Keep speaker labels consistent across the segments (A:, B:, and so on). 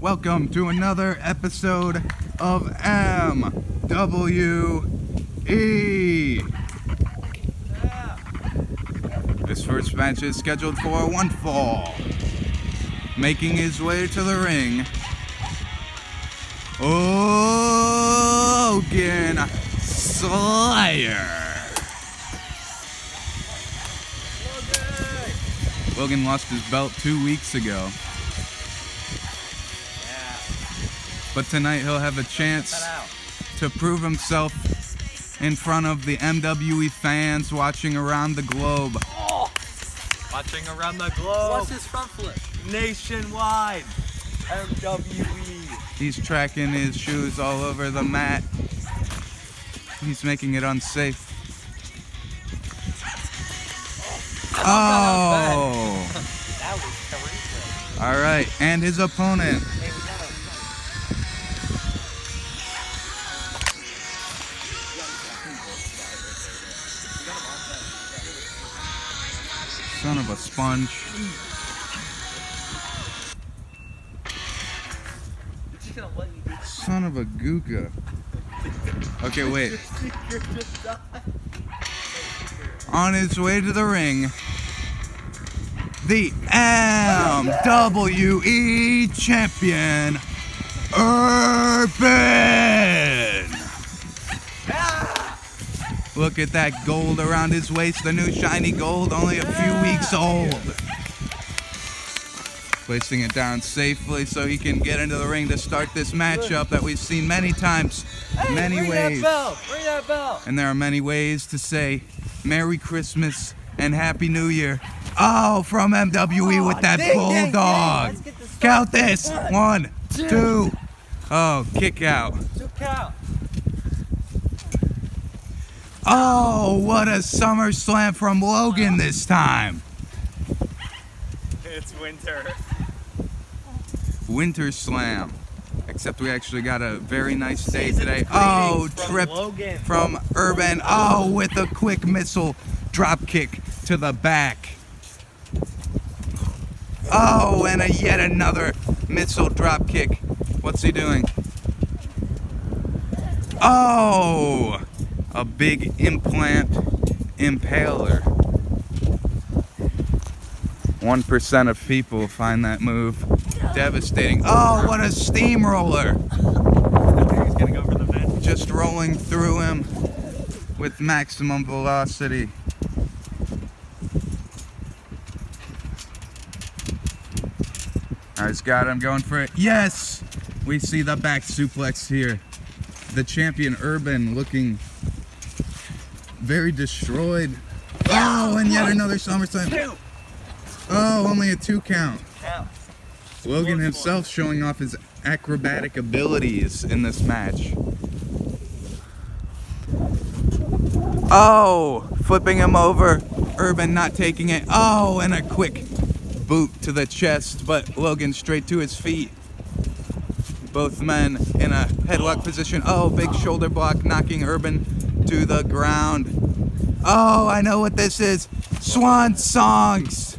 A: Welcome to another episode of MWE. This first match is scheduled for one fall. Making his way to the ring, Logan Slayer. Logan lost his belt two weeks ago. But tonight he'll have a chance to prove himself in front of the MWE fans watching around the globe.
B: Watching around the globe.
C: What's his front flip?
B: Nationwide. MWE.
A: He's tracking his shoes all over the mat. He's making it unsafe. Oh!
C: That was oh. terrific.
A: All right, and his opponent. Sponge. Son of a gooka. Okay, wait. On his way to the ring, the MWE champion, Urban. Look at that gold around his waist, the new shiny gold, only a few weeks old. Placing it down safely so he can get into the ring to start this matchup that we've seen many times, many
B: Ring
A: ways.
B: that bell. Ring that bell.
A: And there are many ways to say Merry Christmas and Happy New Year. Oh, from MWE oh, with that
B: ding, ding, ding.
A: bulldog.
B: Let's get this
A: Count this.
B: One, two.
A: two. Oh, kick out.
B: Two count.
A: Oh, what a summer slam from Logan this time.
B: It's winter.
A: Winter slam. Except we actually got a very nice day today. Oh,
B: from
A: trip
B: Logan.
A: from Urban. Oh, with a quick missile drop kick to the back. Oh, and a yet another missile drop kick. What's he doing? Oh, a big implant impaler. 1% of people find that move devastating. Oh, what a steamroller!
B: He's gonna go for the vent.
A: just rolling through him with maximum velocity. All right, he's got him going for it. Yes! We see the back suplex here. The champion Urban looking very destroyed. Oh, and yet another SummerSlam.
B: Two.
A: Oh, only a two count.
B: Count.
A: Logan himself showing off his acrobatic abilities in this match. Oh, flipping him over. Urban not taking it. Oh, and a quick boot to the chest, but Logan straight to his feet. Both men in a headlock position. Oh, big shoulder block knocking Urban to the ground. Oh, I know what this is. Swan songs.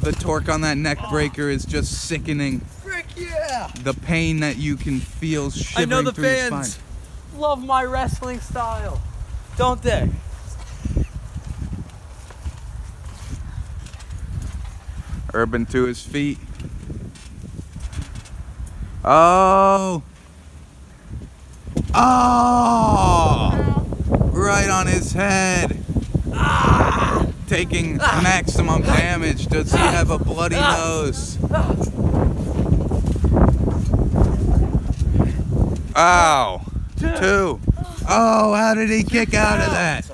A: The torque on that neck breaker is just sickening.
B: Frick yeah.
A: The pain that you can feel shivering I
B: know the
A: through
B: fans love my wrestling style, don't they?
A: Urban to his feet. Oh. Oh. Right on his head. Ah. Taking maximum damage. Does he have a bloody nose? Ow. Two. Oh, how did he kick out of that?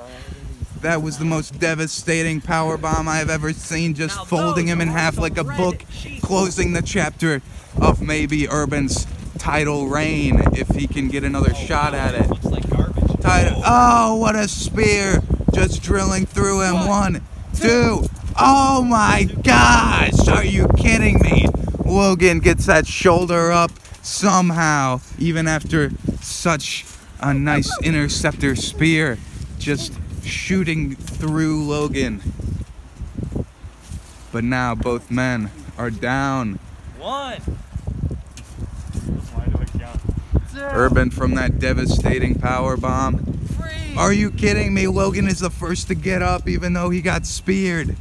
A: That was the most devastating power bomb I have ever seen, just folding him in half like a book, closing the chapter of maybe Urban's title reign if he can get another oh, shot at it.
B: Looks like garbage.
A: Title. Oh. oh, what a spear! Just drilling through him. One, two. Oh my gosh! Are you kidding me? Logan gets that shoulder up somehow, even after such a nice interceptor spear. Just shooting through Logan. But now both men are down.
B: One.
D: Why do I count?
A: Urban from that devastating power bomb.
B: Free.
A: Are you kidding me? Logan is the first to get up even though he got speared.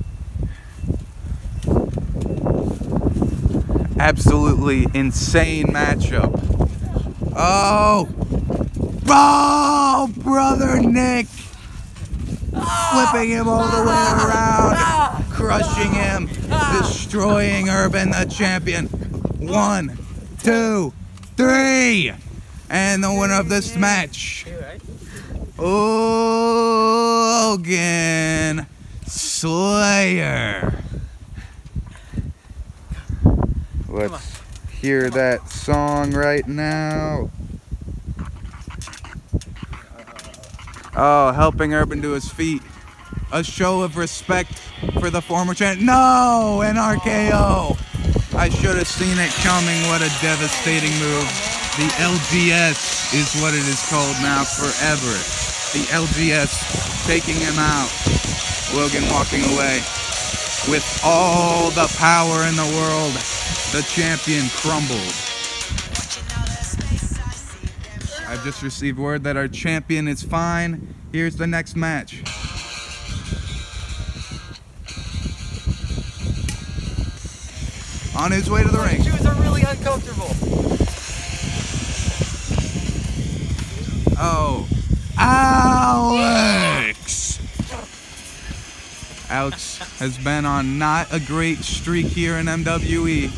A: Absolutely insane matchup. Oh! Oh, brother Nick! Flipping him all the way around, crushing him, destroying Urban the champion. One, two, three! And the winner of this match. Logan Slayer. Let's hear that song right now. Oh, helping Urban to his feet. A show of respect for the former champ. No, an RKO. I should have seen it coming. What a devastating move. The LGS is what it is called now forever. The LGS taking him out. Logan walking away. With all the power in the world, the champion crumbled. I've just received word that our champion is fine. Here's the next match. On his way to the ring.
B: shoes are really uncomfortable.
A: Oh, Alex! Alex has been on not a great streak here in MWE,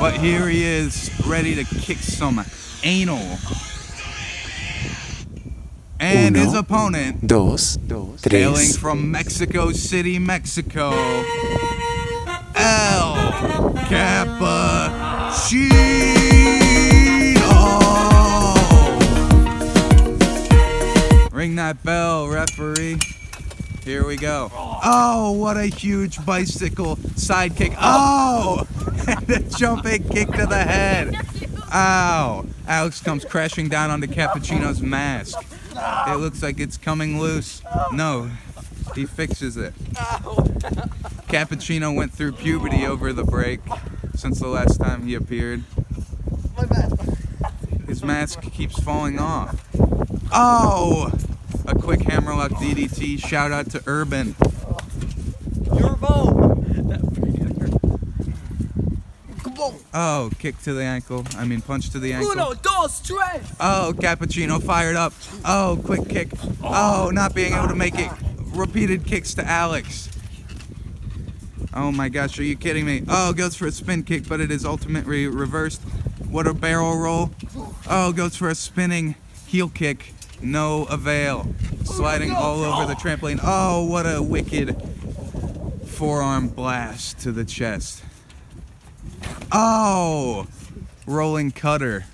A: but here he is, ready to kick some anal. And his opponent,
E: dos,
A: hailing
E: tres,
A: from Mexico City, Mexico, El Cappuccino. That bell, referee. Here we go. Oh, what a huge bicycle sidekick. Oh, and a jumping kick to the head. Ow. Alex comes crashing down onto Cappuccino's mask. It looks like it's coming loose. No, he fixes it. Cappuccino went through puberty over the break since the last time he appeared. His mask keeps falling off. Oh! A quick hammerlock DDT. Shout out to Urban.
B: Your bow.
A: Oh, kick to the ankle. I mean, punch to the ankle.
B: Uno, dos, tres.
A: Oh, Cappuccino fired up. Oh, quick kick. Oh, not being able to make it. Repeated kicks to Alex. Oh my gosh, are you kidding me? Oh, goes for a spin kick, but it is ultimately reversed. What a barrel roll. Oh, goes for a spinning heel kick. No avail. Sliding oh, all over the trampoline. Oh, what a wicked forearm blast to the chest. Oh, rolling cutter.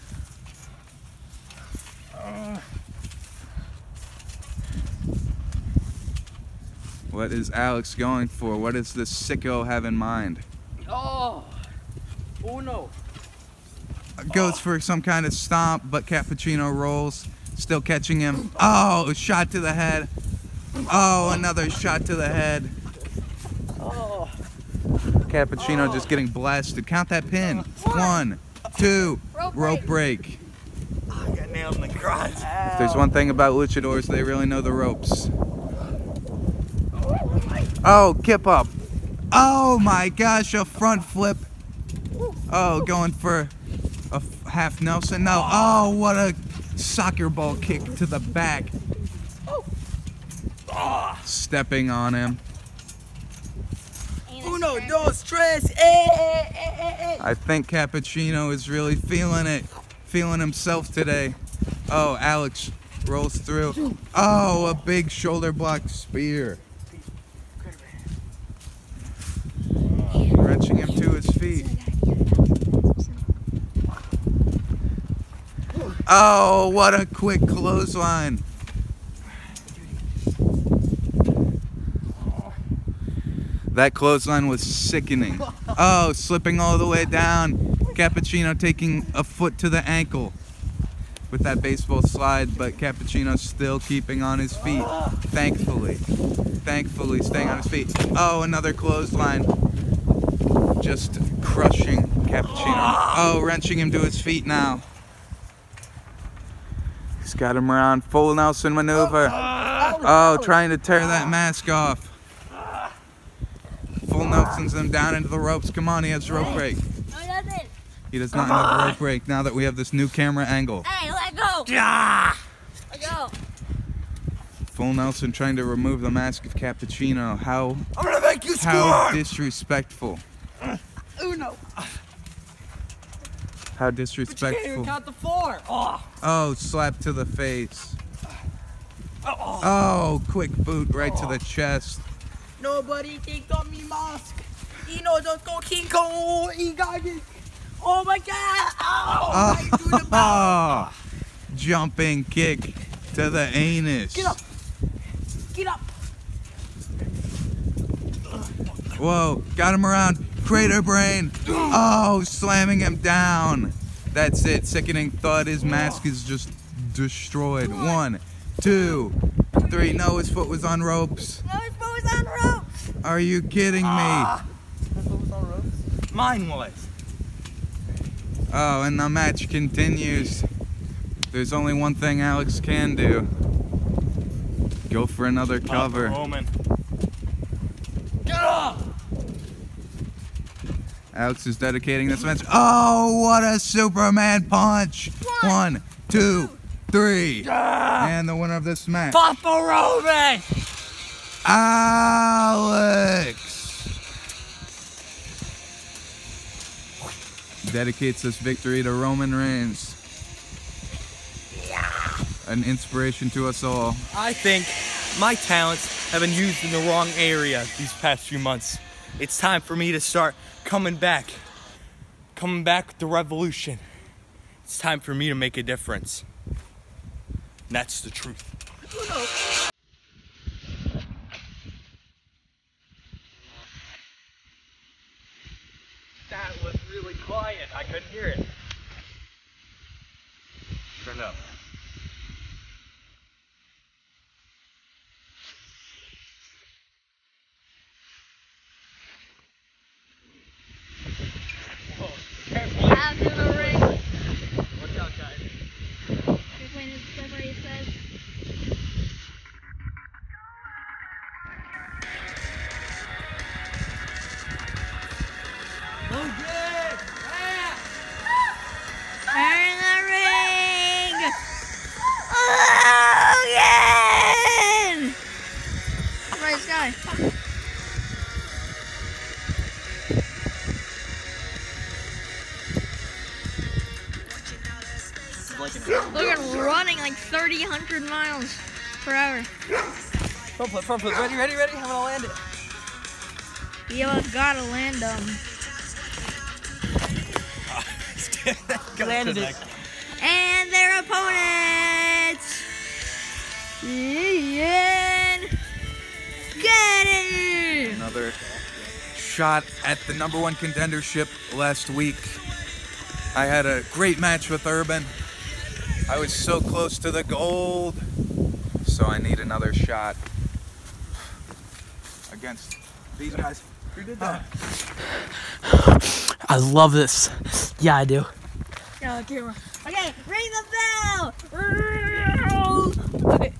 A: What is Alex going for? What does this sicko have in mind?
B: Oh. Uno.
A: Goes for some kind of stomp, but Cappuccino rolls, still catching him. Oh, shot to the head. Oh, another shot to the head.
B: Oh.
A: Cappuccino just getting blasted. Count that pin. One, two,
F: Rope
A: rope
F: break.
A: break.
B: I got nailed in the crotch.
A: If there's one thing about luchadors, they really know the ropes. Oh, kip up. Oh my gosh, a front flip. Oh, going for a half Nelson. No. Oh, what a soccer ball kick to the back. Oh. Stepping on him.
B: Uno, dos, tres. Eh, eh, eh, eh, eh.
A: I think Cappuccino is really feeling it, feeling himself today. Oh, Alex rolls through. Oh, a big shoulder block spear. Wrenching him to his feet. Oh, what a quick clothesline. That clothesline was sickening. Oh, slipping all the way down. Cappuccino taking a foot to the ankle with that baseball slide, but Cappuccino still keeping on his feet. Thankfully. Thankfully staying on his feet. Oh, another clothesline. just crushing Cappuccino. Oh, wrenching him to his feet now. He's got him around full Nelson maneuver. Oh, oh trying to tear that mask off. Full Nelson's him down into the ropes. Come on, he has rope break.
D: He doesn't.
A: He does not have rope break now that we have this new camera angle.
D: Hey, let go.
C: Yeah.
D: Let go.
A: Full Nelson trying to remove the mask of Cappuccino. How
C: I'm gonna make you
A: how
C: score.
A: disrespectful.
C: Uno.
A: How
C: But you can't even
A: disrespectful.
C: count the four. Oh.
A: Oh, slap to the face.
C: Oh.
A: Oh, quick boot right to the chest.
C: Nobody take on me mask. He knows don't go King Kong. He got it. Oh my God. Oh. Ah. through.
A: Oh, jumping kick to the anus.
C: Get up. Get up.
A: Whoa, got him around. Crater brain. Oh, slamming him down. That's it. Sickening thud. His mask is just destroyed. One, two, three. No, his foot was on ropes.
D: No, his foot was on ropes.
A: Are you kidding me? Ah, his foot was on ropes.
C: Mine was.
A: Oh, and the match continues. There's only one thing Alex can do. Go for another cover.
C: Roman. Get up.
A: Alex is dedicating this match. Oh, what a Superman punch! One, two, three. And the winner of this match,
C: Papa Roman.
A: Alex. Dedicates this victory to Roman Reigns. An inspiration to us all.
C: I think my talents have been used in the wrong area these past few months. It's time for me to start coming back. Coming back with the revolution. It's time for me to make a difference. And that's the truth. That was really quiet. I couldn't hear it. Turn up.
D: 100 miles per hour.
C: Front flip, front flip. Ready, ready, ready? I'm gonna land it.
D: You gotta land them.
C: Landed it.
D: And their opponents. Ian. Get it!
A: Another shot at the number one contendership last week. I had a great match with Urban. I was so close to the gold. So I need another shot against these guys. Who did that?
C: I love this. Yeah, I do.
D: Yeah, camera. Okay, ring the bell! Okay.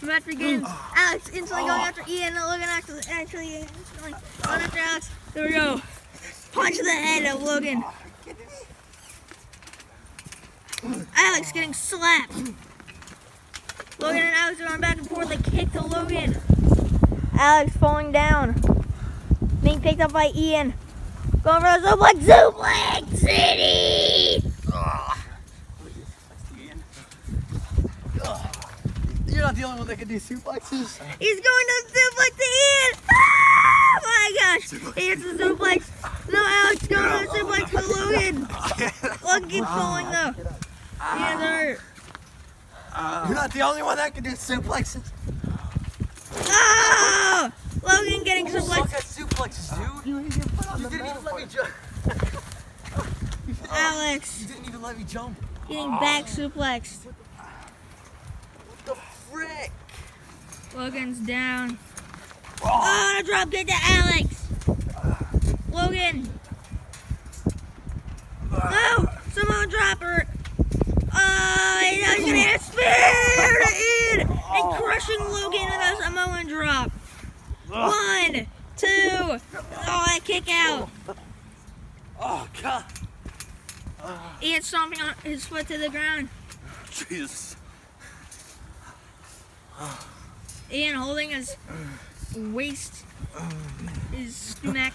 D: The match begins. Alex instantly going after Ian. Logan actually, actually instantly going after Alex. There we go. Punch the head of Logan. Alex getting slapped. Logan and Alex are going back and forth. They kick to Logan. Alex falling down. Being picked up by Ian. Going for a suplex. Suplex City!
C: You're not the only one that can do suplexes.
D: He's going to suplex to Ian! Oh my gosh! He hits the suplex. No, Alex going to suplex for Logan. Logan keeps falling though. Ian's hurt.
C: You're not the only one that can do suplexes.
D: Oh! Logan getting
C: Suck
D: suplex.
C: at suplexes, dude. You didn't even let me jump.
D: Alex
C: You didn't even let me jump.
D: getting back suplexed.
C: What the frick?
D: Logan's down. Oh, oh and a drop kick to Alex. Logan. No, Samoan dropper. Oh, he's gonna hit a spear to Ian and crushing Logan with a Samoan drop. One, two. Oh, that kick out.
C: Oh God.
D: Ian stomping on his foot to the ground.
C: Jesus.
D: Ian holding his waist, his stomach.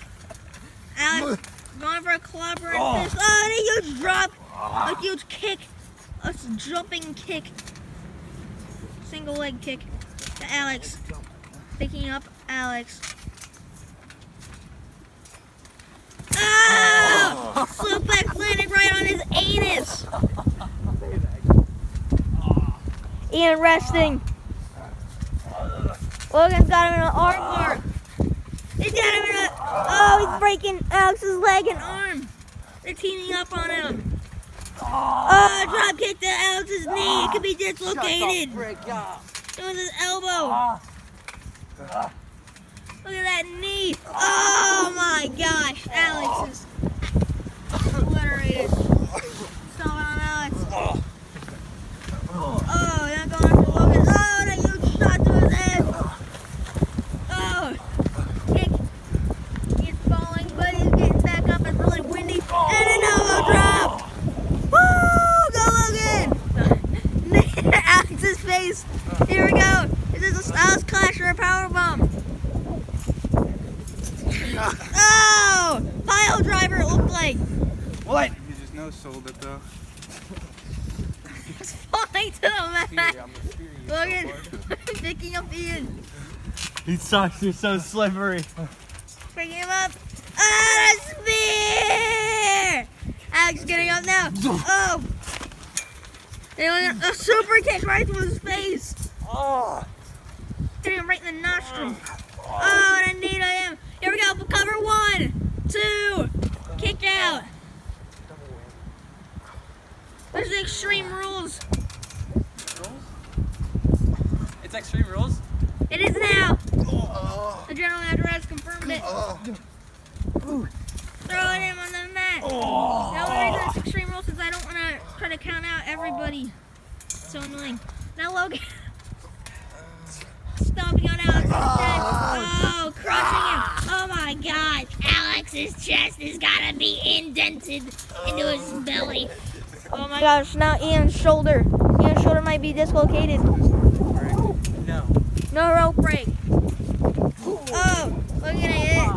D: Alex going for a clobber and fist. Oh, and a huge drop. A huge kick. A jumping kick. Single leg kick to Alex. Picking up Alex. Ah! Oh! Suplex landed right on his anus. Ian resting. Logan's got him in an arm bar. He's got him in a. Oh, he's breaking Alex's leg and arm. They're teaming up on him. Oh, drop kick to Alex's knee. It could be dislocated. So is his elbow. Look at that knee. Oh my gosh. Alex is obliterated. Stomping on Alex. Oh, now going for Logan. Oh, that huge shot to his head. Oh, kick. He's falling, but he's getting back up. It's really windy. And an elbow drop. Woo! Go Logan! Alex's face. Here we go. Is this a Styles Clash or a power bomb? Oh! Pile driver it looked like.
C: What?
A: He just no sold it though.
D: It's falling to the mat. Logan picking up Ian.
C: These socks are so slippery.
D: Bring him up. Ah, a spear! Alex getting up now. Oh. They went a super kick right through his face.
C: Oh.
D: Hit him right in the nostril. Oh, and a knee to him. Here we go. Cover one, two, kick out. There's the extreme rules. rules.
B: It's Extreme Rules.
D: It is now. Adrenaline after has confirmed it. Throwing him on the mat. Now we're going to this extreme rule since I don't want to try to count out everybody. So annoying. Now Logan. Stomping on Alex's chest. Oh, crushing him. Oh my god. Alex's chest has got to be indented into his belly. Oh my gosh. Now Ian's shoulder. Ian's shoulder might be dislocated.
C: No.
D: No rope break. Oh, look at it.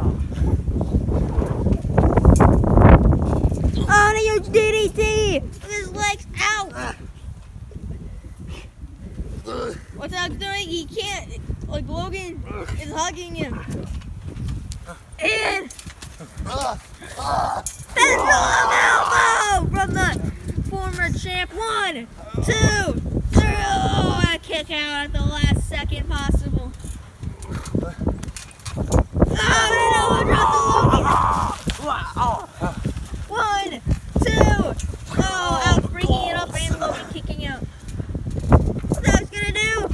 D: Oh, a huge DDT. Look his legs out. What's Alex doing? He can't. Like Logan is hugging him. And pendulum elbow from the former champ. One, two, three. Oh, a kick out at the last second possible. Oh, the. Oh, Alex breaking it up and Logan kicking out. What's Alex gonna do?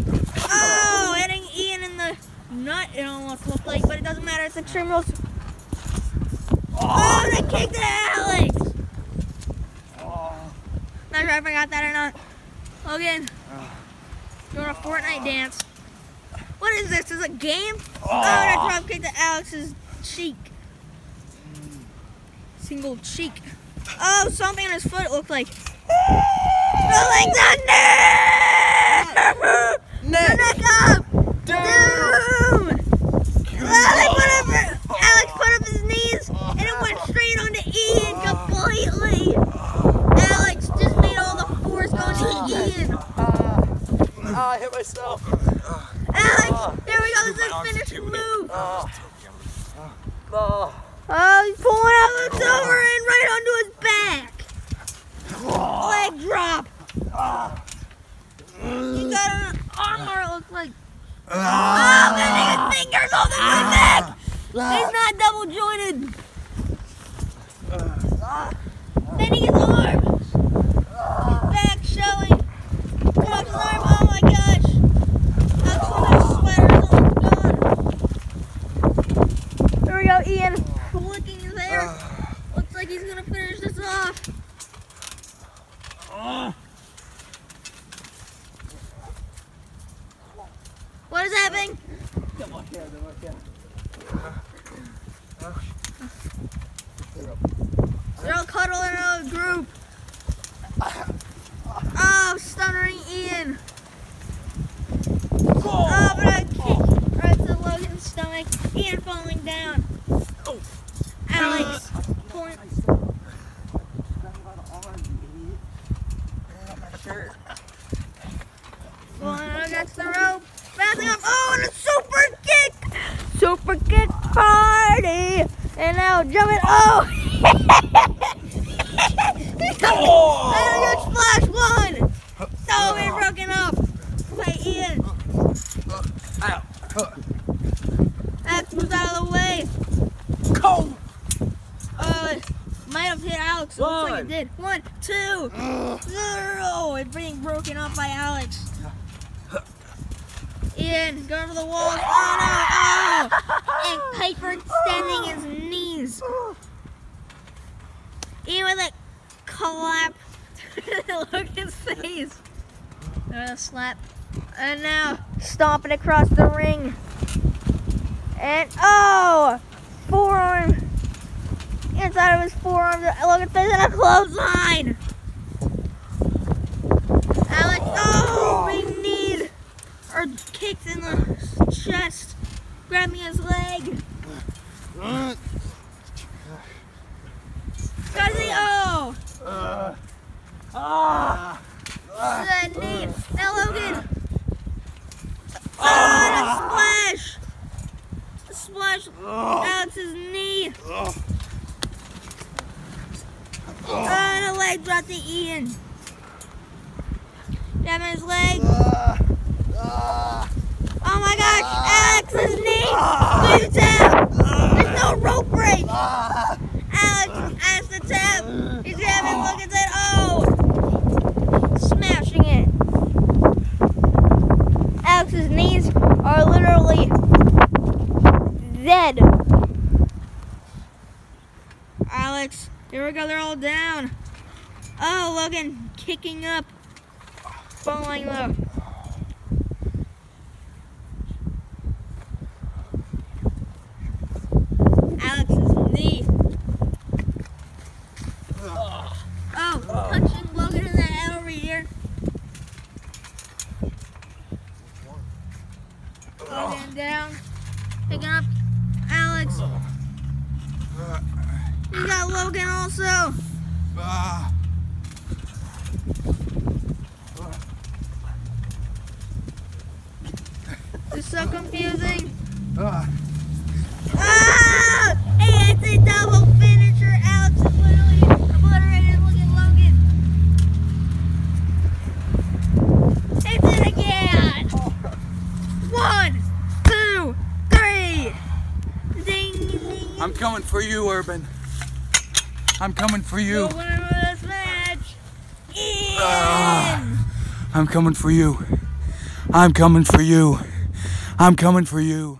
D: Oh, hitting Ian in the nut, it almost looked like, but it doesn't matter. It's extreme rules. Oh, they kicked to Alex. Not sure if I got that or not. Logan, doing a Fortnite dance. What is this? Is it a game? Oh, that drop kick to Alex's cheek. Single cheek. Oh, something on his foot looked like. Thunder! Looks like he's gonna finish this off. Oh. Party. And now jumping. Oh. and a good splash one. So been broken up by Ian. Alex moves out of the way.
C: Go!
D: Uh, might have hit Alex. It looks like it
C: One.
D: did. One, two, zero. It's being broken up by Alex. Ian, going over the wall. Oh no! Oh! And Piper extending his knees. Ian with a clap. Look at his face. And a slap. Oh, and now stomping across the ring. And oh! Forearm inside of his forearm. Look at this in a clothesline. Alex, oh, big knee or kicked in the chest, grabbing uh, uh, uh. his leg. Cuzzy, oh,
C: Ah!
D: to the knee. Now Logan. Oh, and a splash. A splash. Alex's knee. Oh, and a leg drop to Ian. Grabbing his leg. Oh my gosh, Alex's knee! Please tap! There's no rope break! Alex has to tap! He's grabbing, look at that, oh! Smashing it. Alex's knees are literally dead. Alex, here we go, they're all down. Oh, Logan kicking up. Falling low. Alex's knee. Oh, punching Logan in the head over here. Logan down. Picking up Alex. You got Logan also.
A: Ah.
D: It's so confusing.
A: Ah! You, Urban. I'm coming for you.
D: winner of this match, Ian.
A: Ah. I'm coming for you. I'm coming for you. I'm coming for you.